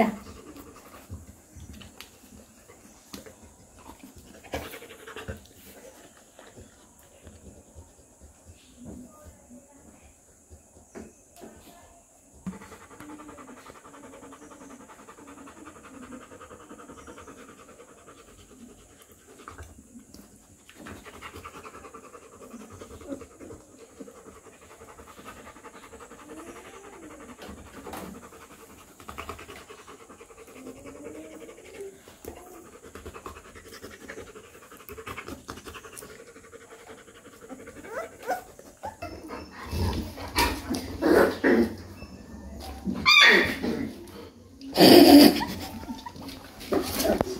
linda. Yes.